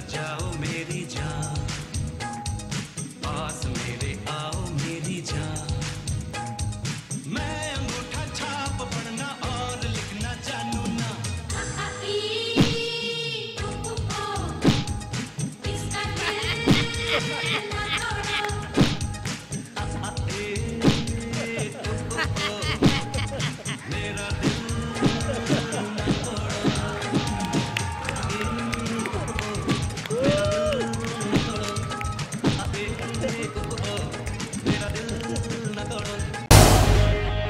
जाओ मेरी जान। पास मेरे आओ मेरी जान। मैं अंगूठा छाप, पढ़ना और लिखना जानू ना।